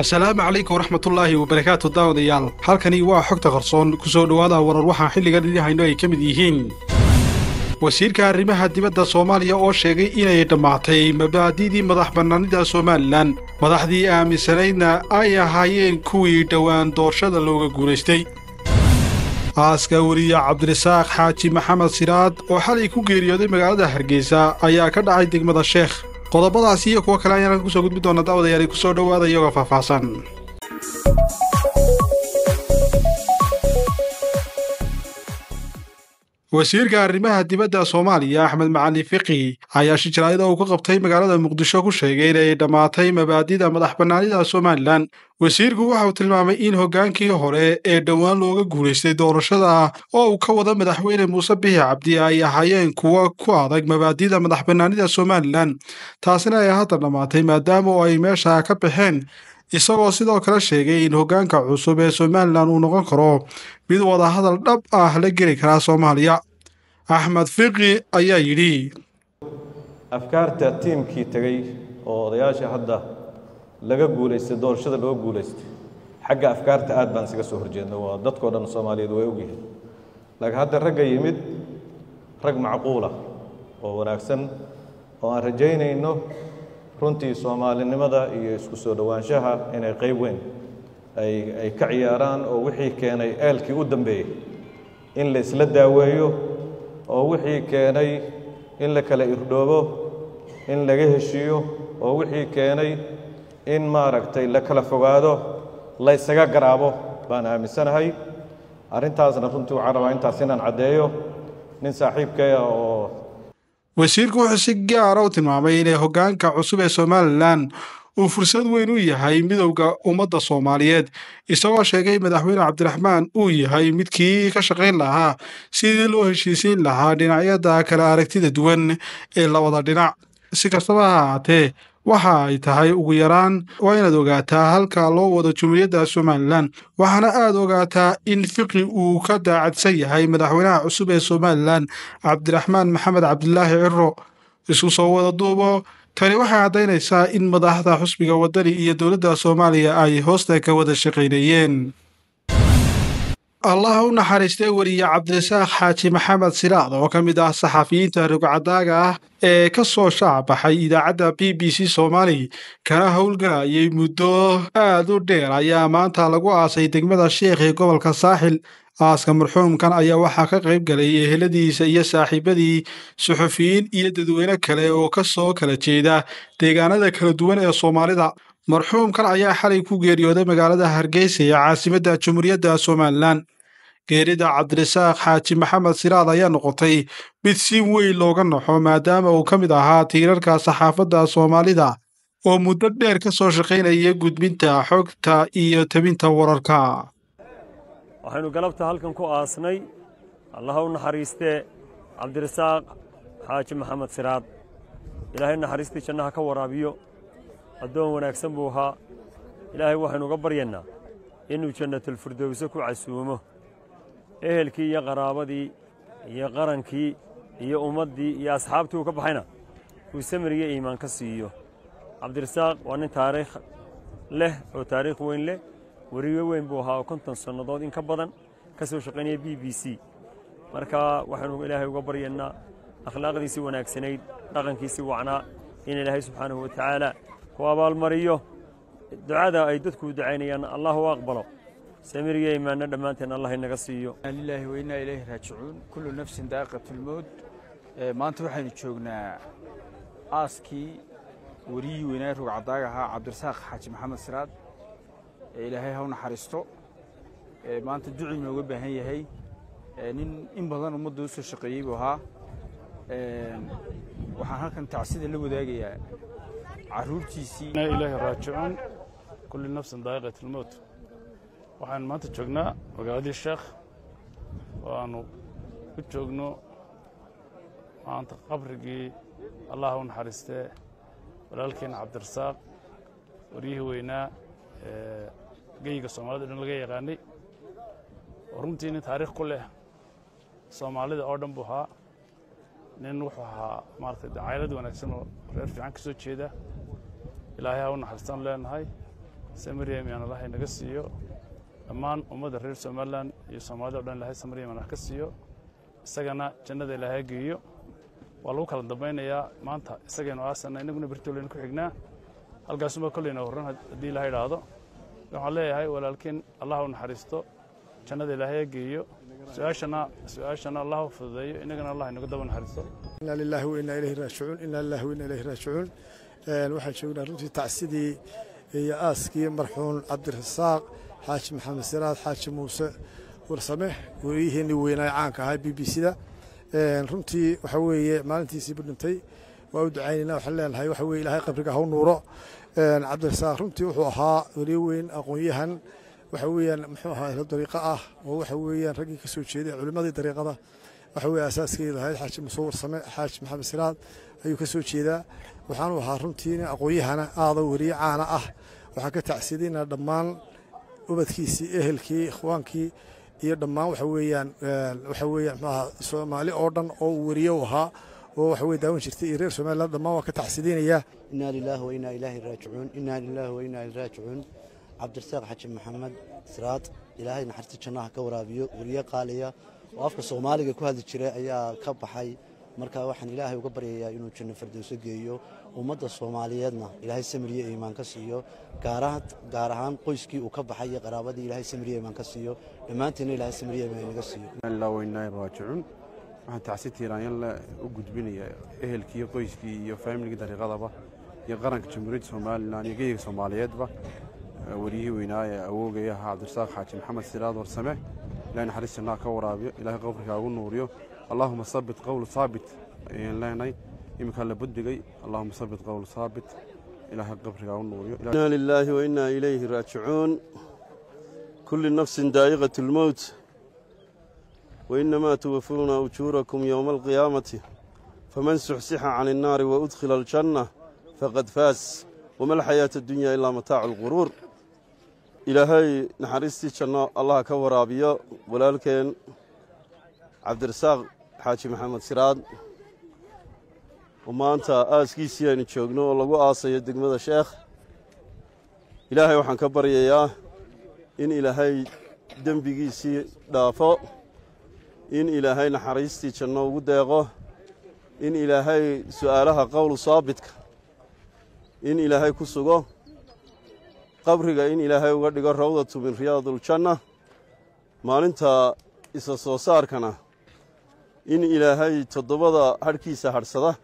asalaamu calaykum waraxmatullaahi wabarakaatu daawadayaal. Halkani waa xogta qarsoon ku soo dhowaada warar waxaan xilligan idin hayno ay ka mid yihiin. Wasiirka arrimaha dibadda soomaaliya oo sheegay inay dhammaatay mabaadi'dii madax bannaanida somalilan. Madaxdii aaminsanaydna ay ahaayeen kuwii dhowaan doorashada looga guulaystay. Aaska weriye cabdirasaaq xaaji maxamed siraad oo xalay ku geeriyooday magaalada hargeysa ayaa ka dhacay degmada sheekh qodobadaasi iyo kuwo kale ayaan ku soo gudbi doona daawadayaali ku soo dhowaada iyagoo faahfaahsan wasiirka arrimaha dibadda soomaaliya axmed macali fiqi ayaa shijiraayada uu ka qabtay magaalada muqdisho ku sheegay inay dhammaatay mabaadida madax bannaanida somalilan. Wasiirku waxa uu tilmaamay in hoggaankii hore ee dhowaan looga guulaystay doorashada oo uu ka wada madaxweyne muuse bixi cabdi ay ahaayeen kuwa ku adag mabaadida madax bannaanida somalilan taasina ay hadda dhammaatay maadaama oo ay meesha ka baxeen. Isagoo sidoo kale sheegay in hoggaanka cusub ee somalilan uu noqon karo mid wadahadal dhab ah la geli karaa soomaaliya axmed fiqi ayaa yidhi afkaarta tiimkii tegey oo odayaasha hadda laga guulaystay doorashada loo guulaystay xagga afkaarta aad baan isaga soo horjeedna waa dadkao dhan soomaaliyeed way ogyihiin laakiin hadda ragga yimid rag macquulah oo wanaagsan oo aan rajaynayno runtii soomaalinimada iyo isku soo dhowaanshaha inay qayb weyn ay ka ciyaaraan oo wixii keenay eelkii u dambeeyey in la isla daaweeyo oo wixii keenay in la kala irdhoobo in laga heshiiyo oo wixii keenay in maaragtay la kala fogaado la ysaga garaabo baan aaminsanahay. Arrintaasna runtii waxaan rabaa intaas inaan caddeeyo nin saaxiibkaya oo wasiirku wuxuu si gaara u tilmaamay inay hoggaanka cusub ee somalilan uu fursad weyn u yahay midowda ummadda soomaaliyeed isagoo sheegay madaxweyne cabdiraxmaan uu yahay midkii ka shaqayn lahaa sidii loo heshiisiin lahaa dhinacyada kala aragtida duwan ee labada dhinac. Si kastaba ha ahaatee waxa ay tahay ugu yaraan waa inaad ogaataa halka loo wado jumhuuriyadda somalilan waxaana aad ogaataa in fiqi uu ka daacadsan yahay madaxweynaha cusub ee somalilan cabdiraxmaan maxamed cabdilaahi ciro. Isku soo wada duubo tani waxay caddaynaysaa in madaxda xusbiga waddani iyo dowladda soomaaliya ay hoosta ka wada shaqaynayeen allah u naxariistay weriye cabdirasaaq xaaji maxamed siraad oo ka mid ah saxafiyiinta rugcadaaga ah ee ka soo shaabaxay idaacadda b b c soomaali kana howlgalayay muddo aad u dheer ayaa maanta lagu aasay degmada sheekh ee gobolka saaxil. Aaska marxuumkan ayaa waxaa ka qayb galay eheladiisa iyo saaxiibadii suxufiyiin iyo dadweyne kale oo ka soo kala jeeda deegaanada kala duwan ee soomaalida. Marxuumkan ayaa xalay ku geeriyooday magaalada hargeysa ee caasimadda jamhuuriyadda somalilan geerida cabdirasaaq xaaji maxamed siraad ayaa noqotay mid si weyn looga naxo maadaama uu ka mid ahaa tiirarka saxaafadda soomaalida oo muddo dheer ka soo shaqaynaya gudbinta xogta iyo tabinta wararka. Waxaynu galabta halkan ku aasnay allaha u naxariistee cabdirasaaq xaaji maxamed siraad. Ilaahay naxariistii jannaha ka waraabiyo addoon wanaagsan buu ahaa. Ilaahay waxaynu uga baryaynaa inuu jannatulfirdowse ku casuumo ehelkii iyo qaraabadii iyo qarankii iyo ummaddii iyo asxaabtii uu ka baxayna uu samiriyo iimaan ka siiyo. Cabdirasaaq waa nin taariikh leh oo taariikh weyn leh. Weriye weyn buu ahaa oo konton sannadood in ka badan ka soo shaqaynaya b b c. Marka waxaynu ilaahay uga baryaynaa akhlaaqdiisii wanaagsanayd dhaqankiisii wacnaa in ilaahay subxaanahu wa tacaala ku abaalmariyo ducada ay dadku ducaynayaan allah u aqbalo samiriyo imaanna dhammaanteen allah inaga siiyo. Lilaahi wa innaa ilayhi raajicuun. Kullu nafsin daa'iqatu lmowt maanta waxaynu joognaa aaskii weriyii weynaa rugcadaaga ahaa cabdirasaaq xaaji maxamed siraad. Ee ilaahay ha u naxariisto. Maanta ducii nooga baahan yahay. Nin in badan ummadda u soo shaqeeyey buu ahaa. Waxaan halkan tacsida la wadaagayaa. Carruurtiisii ilaahi raajicuun. Kulli nafsin daa'iqat lmowt waxaan maanta joognaa magaaladii sheekh. Oo aanu u joogno maanta qabrigii allah u naxariistee walaalkeena cabdirasaaq waryihii weynaa ee geyga soomaalida dhan laga yaqaanay. Oo runtii nin taariikh ku leh soomaalida oo dhan buu ahaa. Nin wuxuu ahaa maaragtay caylad wanaagsan oo reer fiican ka soo jeeda. Ilaahay ha u naxariistaan leenahay samariyam yaan allahay naga siiyo dhammaan ummadda reer somalilan iyo soomaalida o dhan ilahay samariyam aan ka siiyo isagana jannada ilaahay geeyo. Waa lagu kala dambaynayaa maanta isagaynu aasana inaguna bertoolaynu ku xignaa. Halkaasuma kolleyna horran haddii ilahay idhaahdo. Waxaan leeyahay walaalkiin allah naxariisto jannada ilaahay geeyo. Su'aashana su'aashana allah fududeeyo inagana allah inagu daba naxariisto. Inaa lilaahi wa ilayhi raajicuun inaa lilaahi wa ilayhi raajicuun. Waxaan joognaa runtii tacsidii iyo aaskii marxuun cabdirasaaq xaaji maxamed siraad xaaji muuse warsame weriyihiinii weynaa caanka ahaa b b c da runtii waxa weeye maalintiisiibu dhintay. Waa u ducaynayna waxaan leenahay waxa weye ilaahay qabriga ha u nuuro cabdirasaaq runtii wuxuu ahaa weriye weyn aqoon-yahan. Waxa weeyaan muxuu ahaa ehlo dariiqo ah oo waxa weeyaan raggii ka soo jeeday culimmadii dariiqada. Waxa weye asaaskeeda ahayd xaaji muuse warsame xaaji maxamed siraad ayuu ka soo jeedaa. Waxaanu ahaa runtii nin aqoon-yahana aada weriye caana ah. Waxaan ka tacsidinaa dhammaan ubadkiisii ehelkii ikhwaankii iyo dhammaan waxa weeyaan waxa muxuu ahaa soomaali oo dhan oo uu weriye u ahaa oo waxa weye daawan jirtay iyo reer somaliland dhammaan waa ka tacsidinayaa inaa lilaahi wa inaa ilaahi raajicuun. Inaa lilaahi wa inaa ilaahi raajicuun. Cabdirasaaq xaji maxamed siraad ilaahay naxariista jannaha ka waraabiyo weriye qaaliya. Oo afka soomaaliga ku hadli jiray ayaa ka baxay. Marka waxaan ilaahay uga baryayaa inuu janno fardowso geeyo samiriye iimaan ka siiyo gaar ahaan qoyskii uu ka baxay iyo qaraabadii ilaahay samiriye iimaan ka siiyo dhammaanteedna ilaahay samiriye iimaan inaga siiyo ilaa waynaa raajicuun waxaan tacsi tiiraanyanle u gudbinayaa ehelkii iyo qoyskii iyo faamiligii dariiqadaba iyo qaranka jamhuuriyadda somalilan iyo geyiga soomaaliyeedba weriyihii weynaa ee awoogaya ahaa cabdirasaaq xaaji maxamed siraad warsame ilahay naxariis jannaa ka waraabiyo ilaahay qabrigaa ugu nuuriyo allaahuma sabit qowl saabit ayaan leenahay يمكن لبدي اللهم ثبت قول ثابت. إلى قبر قاون نوري إنا لله وإنا إليه راجعون. كل نفس دائقة الموت. وإنما توفون أجوركم يوم القيامة. فمن سحسح عن النار وأدخل الجنة فقد فاز. وما الحياة الدنيا إلا متاع الغرور. إلى هاي نحرستي شنا الله كورابيا ولكن عبد الرساق حاجي محمد سراد. Maanta aaskiisii aynu joogno oo lagu aasayo degmada sheekh. Ilaahay waxaan ka baryayaa in ilaahay dembigiisii dhaafo in ilaahay naxariistii janno ugu deeqo in ilaahay su'aalaha qowlu saabitka in ilaahay ku sugo qabriga in ilaahay uga dhigo rawdatu min riyaaduljanna maalinta isa soo saarkana in ilaahay toddobada hadhkiisa hadhsada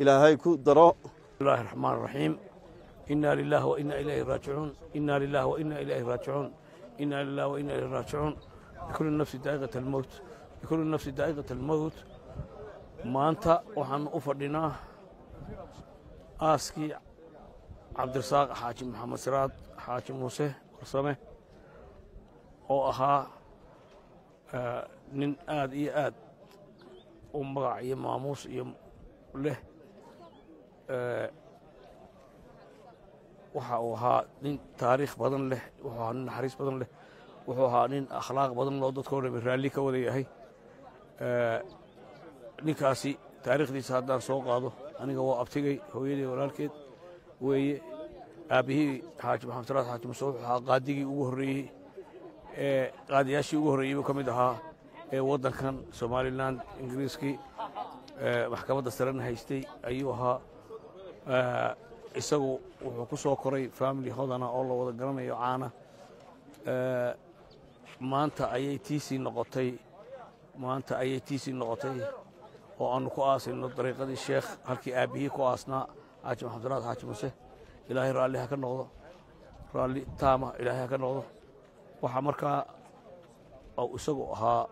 إلى هايكو درو. الله الرحمن الرحيم. إنا لله وإنا إليه راجعون. إنا لله وإنا إليه راجعون. إنا لله وإنا إليه راجعون. لكل النفس دائقة الموت. لكل النفس دائقة الموت. ما أنت وحن أفردنا آسكي عبد الرزاق حاجي محمد سراد حاجي موسى قرصمة. أو أها آه، نن آد إي آد. أم بغا إي ماموس إي له. Waxa uu ahaa nin taariikh badan leh wuxuu ahaa nin naxariis badan leh wuxuu ahaa nin akhlaaq badan loo dadkoo dhami raalli ka wada yahay. Ninkaasi taariikhdiisa haddaan soo qaado aniga waa abtigay hooyadii walaalkeed weeye. Aabbihii xaaji maxamed siraad xaaji muuse wuxuu ahaa qaadigii ugu horreeyey. Ee qaadiyaashii ugu horreeyey buu ka mid ahaa ee waddankan somalilan ingiriiskii. Maxkamadda sarena haystay ayuu ahaa isagu wuxuu ku soo koray family hodana oo la wada garanayo caana. Maanta ayay tiisii noqotay maanta ayay tiisii noqotay oo aanu ku aasayno dariiqadii sheekh halkii aabbihii ku aasnaa xaaji maxamed siraad xaaji muuse. Ilaahay raalli ha ka noqdo. Raalli taama ilaahay ha ka noqdo. Waxaa markaa uu isagu ahaa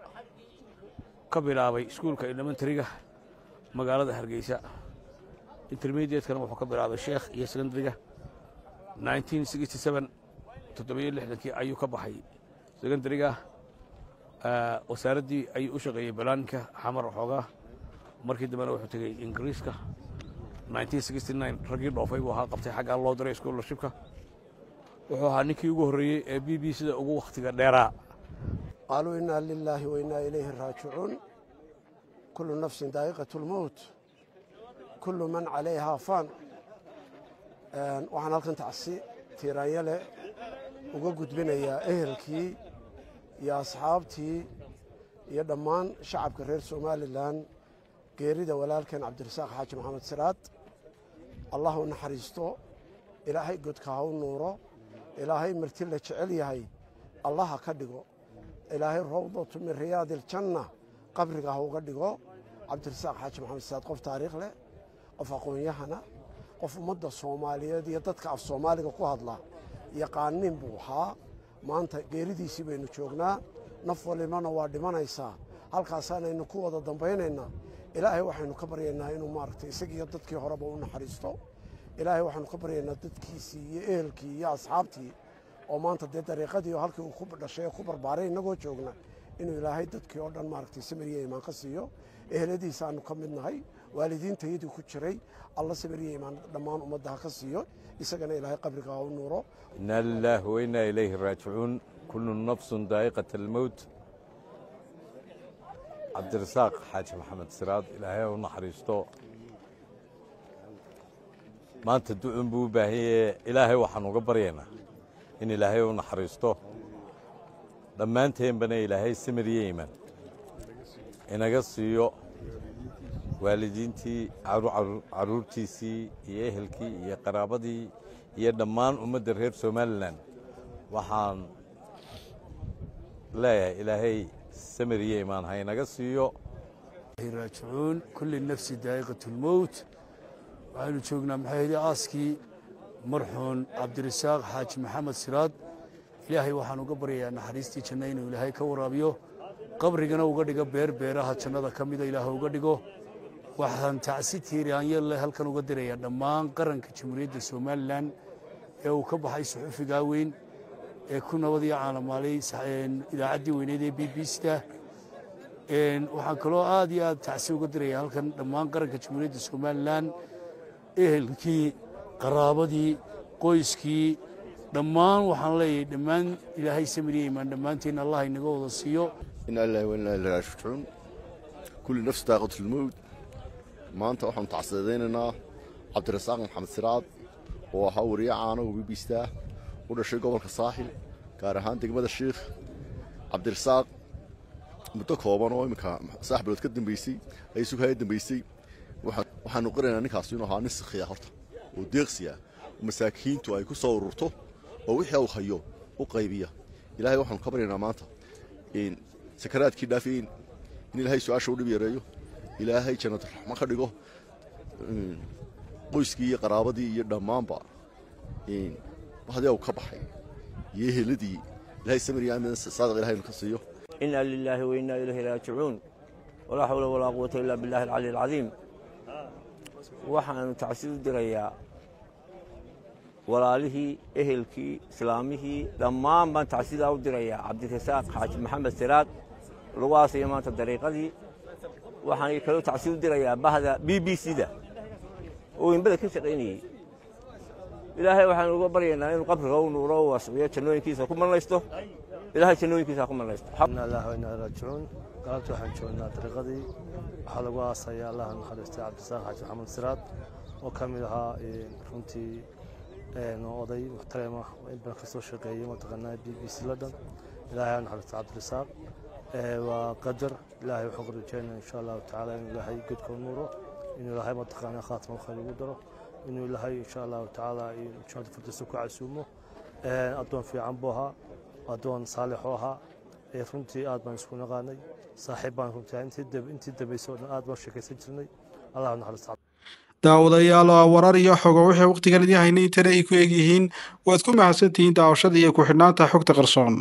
ka bilaabay iskuulka elementariga magaalada hargeysa intermediatekana wuxuu ka bilaabay sheekh iyo secondariga toddobiyo lixdankii ayuu ka baxay. Secondariga wasaaraddii ayuu u shaqeeyey balaaninka xamar xoogaa. Markii dambena wuxuu tegey ingiriiska. raggii dhoofay buu ahaa qabtay xaggaa loo diray scholarshipka wuxuu ahaa ninkii ugu horreeyey ee b b sida ugu wakhtiga dheeraa. Qaaluu inaa lilaahi wa inaa ilayhi raajicuun. Kullu nafsin daa'iqat lmowt kullu man calayhaa faan waxaan halkan tacsi tiiraanya leh uga gudbinayaa ehelkii iyo asxaabtii iyo dhammaan shacabka reer somalilan geerida walaalkeen cabdirasaaq xaaji maxamed siraad allah u naxariisto ilaahay godka ha u nuuro ilaahay marti la jecel yahay allah ha ka dhigo ilaahay rawdatu min riyaadi aljanna qabriga ha uga dhigo cabdirasaaq xaaji maxamed siraad qof taariikh leh qof aqoon-yahana qof ummadda soomaaliyeed iyo dadka af soomaaliga ku hadla yaqaanin buu ahaa. Maanta geeridiisii baynu joognaa naf walibana waa dhimanaysaa. Halkaasaanaynu ku wada dambaynaynaa ilaahay waxaynu ka baryaynaa inuu maaragtay isagiiyo dadkii horeba u naxariisto. Ilaahay waxaynu ka baryaynaa dadkiisii iyo ehelkii iyo asxaabtii. Oo maanta dee dariiqadii oo halkii uu ku dhashay ee ku barbaaray innagoo joogna inuu ilaahay dadkii oo dhan maaragtay samiriya imaan ka siiyo. Eheladiisa aanu ka mid nahay waalidiinta yadii ku jiray alla sabir iyo imaan dhammaan ummadda ha ka siiyo isagana ilaahay qabriga ha u nuuro. Inaa lilaah wa inaa ilayhi raajicuun. Kullu nafsun daa'iqat almowt cabdirasaaq xaaji maxamed siraad ilaahay u naxariisto. Maanta ducun buu u baahan yahe ilaahay waxaan uga baryaynaa in ilaahay u naxariisto. Dhammaanteenbana ilaahay samir iyo inaga siiyo waalidiintii caruurtiisii iyo ehelkii iyo qaraabadii iyo dhammaan ummadda reer somalilan. Waxaan leeyahay ilaahay samiriye imaan haynaga siiyo. Raajicuun kulli nafsi daa'iqat waxaynu joognaa maxaa yidhi aaskii marxuun cabdirasaaq xaaji maxamed siraad. Ilaahay waxaan uga baryayaa naxariistii janna inuu ilaahay ka waraabiyo. Qabrigana uga dhigo beer beeraha jannada ka mida ilaah uga dhigo waxaan tacsi tiiraanyalle halkan uga dirayaa dhammaan qaranka jamhuuriyadda somalilan ee uu ka baxay suxufigaa weyn ee ku nabadii caalamaalay idaacaddii weyneed ee b b c waxaan kaloo aad iyo aad tacsi uga dirayaa halkan dhammaan qaranka jamhuuriyadda somalilan ehelkii qaraabadii qoyskii. Dhammaan waxaan leeyahay dhammaan ilaahay samiriya imaan dhammaanteen allah inaga wada siiyo. In allahi wa ilahi raajicuun. Kulli nafs daaqat lmowt maanta waxaanu tacsadaynaynaa cabdirasaaq maxamed siraad oo ahaa wariye caano oo bibiistaa u dhashay gobolka saaxil gaar ahaan degmada shiikh cabdirasaaq. Muddo kooban oo iminka saax bilood ka dambeysay ay sugaya dambeysay. Waxaanu qiraynaa ninkaas inuu ahaa nin sikhiya horta oo deeqsi ah masaakiintu ay ku soo ururto oo wixii uu hayo u qaybiya. Ilaahay waxaanu ka baryaynaa maanta sakaraadkii dhaafiin in ilaahay su'aasha u dhib yareeyo ilaahay jannada raxmo ka dhigo. Qoyskii iyo qaraabadii iyo dhammaanba bahdi u ka baxay iyo eheladii ilahay samir aamin saadiq ilahay nu ka siiyo. Inaa lilaahi wa innaa ilayhi raajicuun. Walaa xawla walaa quwata ilaa billahi alcali alcadiim waxaanu tacsi u dirayaa walaalihii ehelkii islaamihii dhammaan baan tacsidaa u dirayaa cabdirasaaq xaaji maxamed siraad lagu aasaya maanta dariiqadii waxaan kaloo tacsiid u dirayaa bahda b b c-da. Oo inbada ka shaqaynayey ilaahay waxaan uga baryaynaa inuu qabriga u nuuro u wasciyo jannooyinkiisa ku marnaysto ilaahay jannooyinkiisa ku marnaysto inaa ilaahi wa inaa raajicuun. Galabta waxaan joognaa dariiqadii. Waxaa lagu aasaya allah naxariistay cabdisaaq xaaji maxamed siraad oo ka mid ahaa runtii oday muxtarima in badan ka soo shaqeeyey mataqaanaa b b c london. Ilaahay ha naxariisto cabdirasaaq waa qadar ilaahay waxaan ku rajeynaa insha allahu tacaala inuu ilaahay godka u nuuro inuu ilaahay mataqaanaa khaatima khayr ugu daro inuu ilaahay insha allahu tacaala jannada firdawsa ku casuumo. Addoon fiican buu ahaa addoon saalix u ahaa. Runtii aad baan isku naqaanay saaxiib baan runtii intii dambaysay oo dhan aad baan sheekaysan jirnay. Allah ha naxariisto daawadayaal warar iyo xogo wixii wakhtigan idiin haynay intana ay ku egyihiin waad ku mahadsantihiin daawashada iyo ku xidhnaanta xogta qarsoon